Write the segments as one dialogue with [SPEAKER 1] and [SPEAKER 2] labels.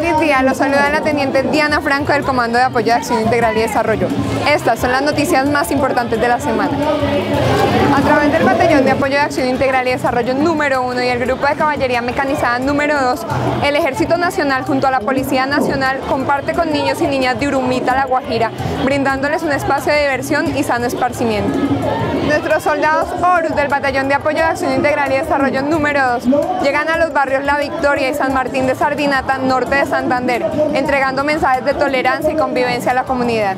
[SPEAKER 1] día, los saluda la teniente Diana Franco del Comando de Apoyo de Acción Integral y Desarrollo. Estas son las noticias más importantes de la semana. A través del Batallón de Apoyo de Acción Integral y Desarrollo número 1 y el Grupo de Caballería Mecanizada número 2, el Ejército Nacional junto a la Policía Nacional comparte con niños y niñas de Urumita, La Guajira, brindándoles un espacio de diversión y sano esparcimiento. Nuestros soldados ORUS del Batallón de Apoyo de Acción Integral y Desarrollo número 2 llegan a los barrios La Victoria y San Martín de Sardinata, norte de Santander, entregando mensajes de tolerancia y convivencia a la comunidad.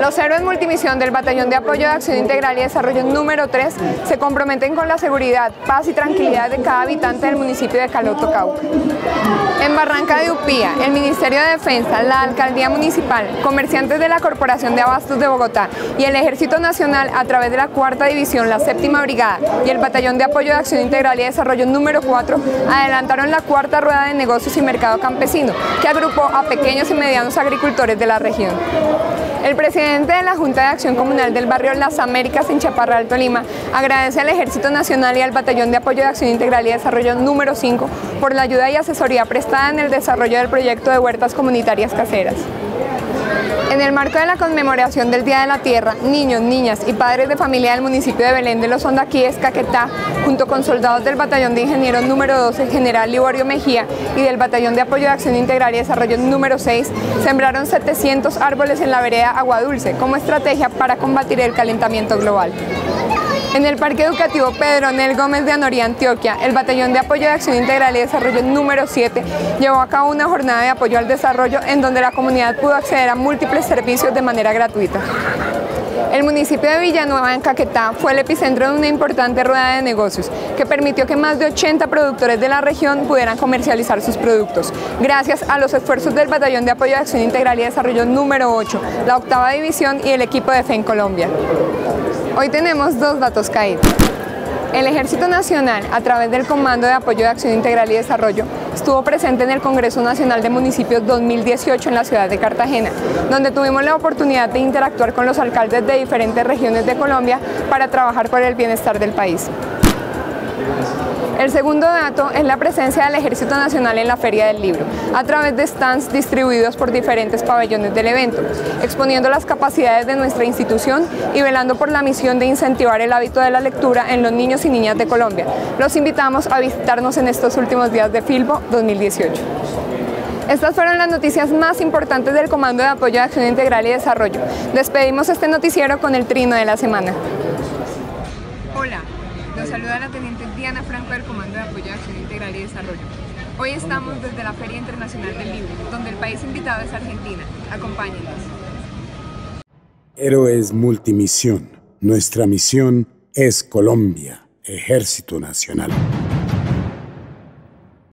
[SPEAKER 1] Los héroes multimisión del Batallón de Apoyo de Acción Integral y Desarrollo número 3 se comprometen con la seguridad, paz y tranquilidad de cada habitante del municipio de Caloto, Cauca. En Barranca de Upía, el Ministerio de Defensa, la Alcaldía Municipal, comerciantes de la Corporación de Abastos de Bogotá y el Ejército Nacional a través de la Cuarta División, la Séptima Brigada y el Batallón de Apoyo de Acción Integral y Desarrollo número 4 adelantaron la cuarta rueda de negocios y mercado campesino, que agrupó a pequeños y medianos agricultores de la región. El presidente de la Junta de Acción Comunal del barrio Las Américas en Chaparral, Tolima, agradece al Ejército Nacional y al Batallón de Apoyo de Acción Integral y Desarrollo número 5 por la ayuda y asesoría prestada en el desarrollo del proyecto de huertas comunitarias caseras. En el marco de la conmemoración del Día de la Tierra, niños, niñas y padres de familia del municipio de Belén de los Ondaquíes, Caquetá, junto con soldados del Batallón de Ingenieros número 12, General Liborio Mejía, y del Batallón de Apoyo de Acción Integral y Desarrollo número 6, sembraron 700 árboles en la vereda Agua Dulce como estrategia para combatir el calentamiento global. En el Parque Educativo Pedro Nel Gómez de Anoría, Antioquia, el Batallón de Apoyo de Acción Integral y Desarrollo número 7 llevó a cabo una jornada de apoyo al desarrollo en donde la comunidad pudo acceder a múltiples servicios de manera gratuita. El municipio de Villanueva en Caquetá fue el epicentro de una importante rueda de negocios que permitió que más de 80 productores de la región pudieran comercializar sus productos, gracias a los esfuerzos del Batallón de Apoyo de Acción Integral y Desarrollo número 8, la octava división y el equipo de FEN Colombia. Hoy tenemos dos datos caídos. El Ejército Nacional, a través del Comando de Apoyo de Acción Integral y Desarrollo, estuvo presente en el Congreso Nacional de Municipios 2018 en la ciudad de Cartagena, donde tuvimos la oportunidad de interactuar con los alcaldes de diferentes regiones de Colombia para trabajar por el bienestar del país. El segundo dato es la presencia del Ejército Nacional en la Feria del Libro, a través de stands distribuidos por diferentes pabellones del evento, exponiendo las capacidades de nuestra institución y velando por la misión de incentivar el hábito de la lectura en los niños y niñas de Colombia. Los invitamos a visitarnos en estos últimos días de Filbo 2018. Estas fueron las noticias más importantes del Comando de Apoyo de Acción Integral y Desarrollo. Despedimos este noticiero con el trino de la semana. Hola, los saluda la Teniente Diana Franco del Comando de Apoyo de Acción Integral y Desarrollo. Hoy estamos desde la Feria Internacional del Libro, donde el país invitado es Argentina. Acompáñenos.
[SPEAKER 2] Héroes Multimisión. Nuestra misión es Colombia, Ejército Nacional.